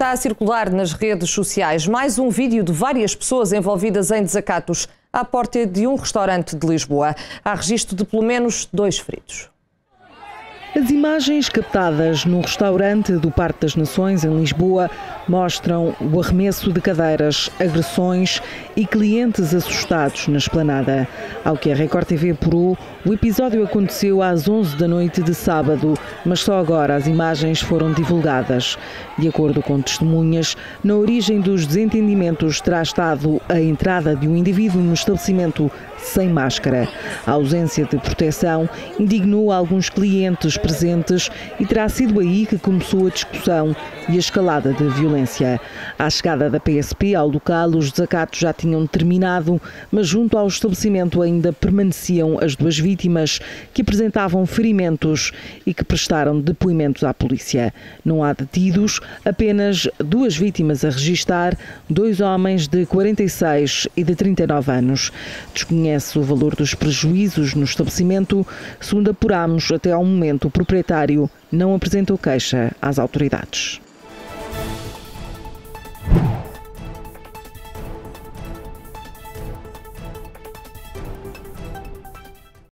está a circular nas redes sociais mais um vídeo de várias pessoas envolvidas em desacatos à porta de um restaurante de Lisboa. Há registro de pelo menos dois feridos. As imagens captadas no restaurante do Parque das Nações, em Lisboa, mostram o arremesso de cadeiras, agressões e clientes assustados na esplanada. Ao que a Record TV apurou, o episódio aconteceu às 11 da noite de sábado, mas só agora as imagens foram divulgadas. De acordo com testemunhas, na origem dos desentendimentos terá estado a entrada de um indivíduo no estabelecimento sem máscara. A ausência de proteção indignou alguns clientes presentes e terá sido aí que começou a discussão e a escalada de violência. À chegada da PSP ao local, os desacatos já tinham terminado, mas junto ao estabelecimento ainda permaneciam as duas vítimas que apresentavam ferimentos e que prestaram depoimentos à polícia. Não há detidos, apenas duas vítimas a registar, dois homens de 46 e de 39 anos. Desconhece o valor dos prejuízos no estabelecimento, segundo apuramos até ao momento o proprietário não apresentou queixa às autoridades.